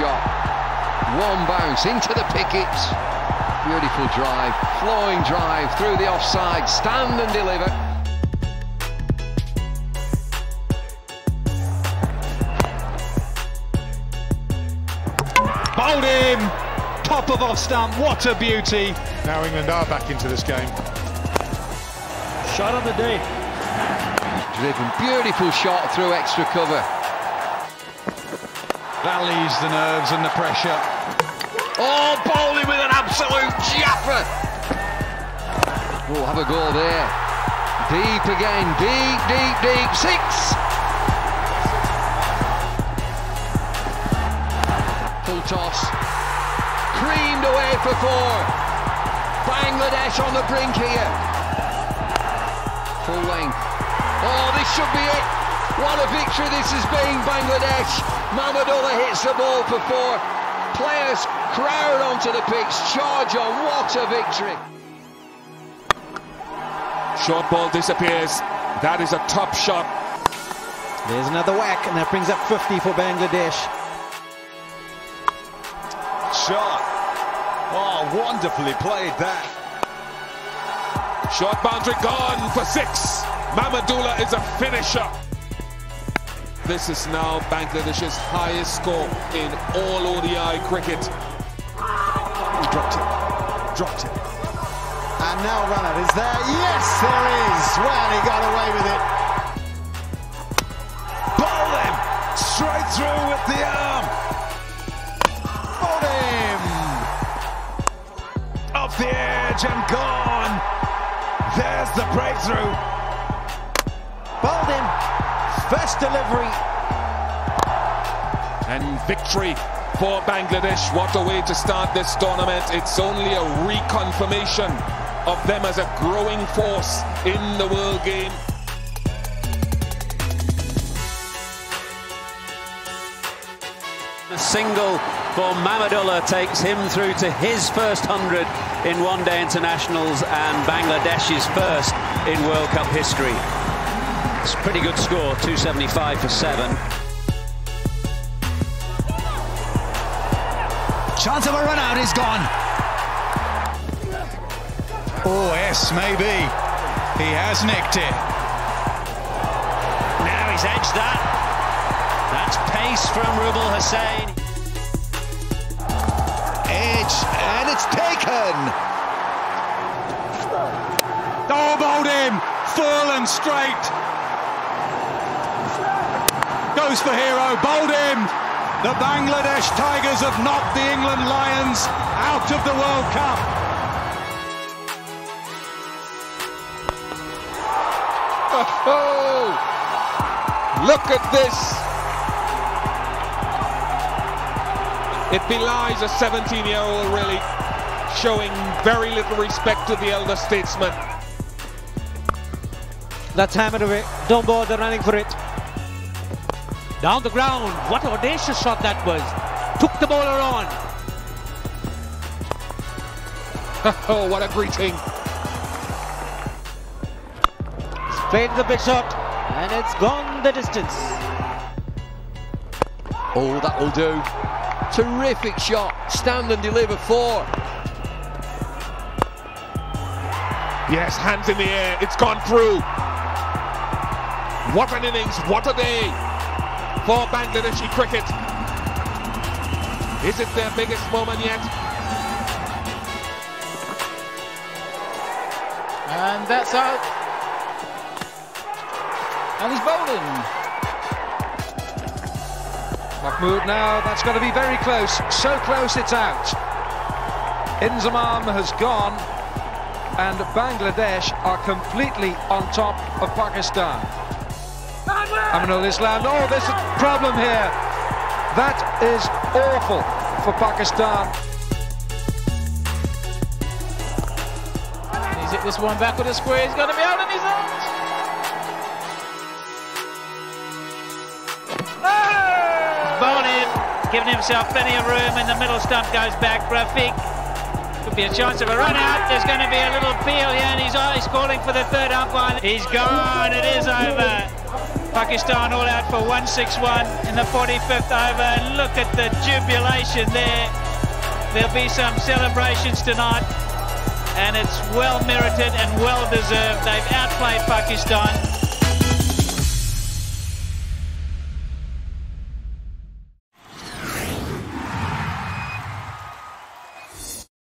shot. One bounce into the pickets. Beautiful drive, flowing drive through the offside, stand and deliver. Bowled him! Top of off stump, what a beauty! Now England are back into this game. Shot of the day. Driven, beautiful shot through extra cover. Rallies the nerves and the pressure. Oh, bowling with an absolute jaffa. We'll have a goal there. Deep again, deep, deep, deep. Six. Full toss. Creamed away for four. Bangladesh on the brink here. Full length. Oh, this should be it. What a victory this has been, Bangladesh. Mahmudullah hits the ball for four. Players crowd onto the pitch, charge on. What a victory. Short ball disappears. That is a top shot. There's another whack, and that brings up 50 for Bangladesh. Shot. Oh, wonderfully played that. Short boundary gone for six. Mahmudullah is a finisher. This is now Bangladesh's highest score in all ODI cricket. He dropped it. Dropped it. And now runner is there. Yes, there is. Well, he got away with it. Bowl him! Straight through with the arm. Bowled him! Off the edge and gone. There's the breakthrough. Bowled him. First delivery. And victory for Bangladesh. What a way to start this tournament. It's only a reconfirmation of them as a growing force in the world game. A single for Mahmudullah takes him through to his first 100 in one-day internationals and Bangladesh's first in World Cup history. It's a pretty good score, 275 for seven. Chance of a run out is gone. Oh, yes, maybe. He has nicked it. Now he's edged that. That's pace from Rubel Hossain. Edge, and it's taken. Oh, bowled him. Full and straight. Goes for hero. Bowled him. The Bangladesh Tigers have knocked the England Lions out of the World Cup. Oh, look at this. It belies a 17 year old, really, showing very little respect to the elder statesman. That's hammered away. Don't bother running for it. Down the ground. What an audacious shot that was. Took the bowler on. Oh, what a greeting. Played the big shot, and it's gone the distance. Oh, that will do. Terrific shot. Stand and deliver four. Yes, hands in the air. It's gone through. What an innings. What a day for Bangladeshi cricket. Is it their biggest moment yet? And that's out. And he's bowling. Mahmud now, that's got to be very close. So close it's out. Inzamam has gone, and Bangladesh are completely on top of Pakistan. Aminul Islam, oh, there's a problem here. That is awful for Pakistan. He's hit this one back with a square. He's going to be out in his arms. Bowling, giving himself plenty of room, and the middle stump goes back. Rafiq could be a chance of a run out. There's going to be a little peel here, and he's, uh, he's calling for the third umpire. He's gone. It is over. Pakistan all out for 161 in the 45th over. And look at the jubilation there. There'll be some celebrations tonight. And it's well merited and well deserved. They've outplayed Pakistan.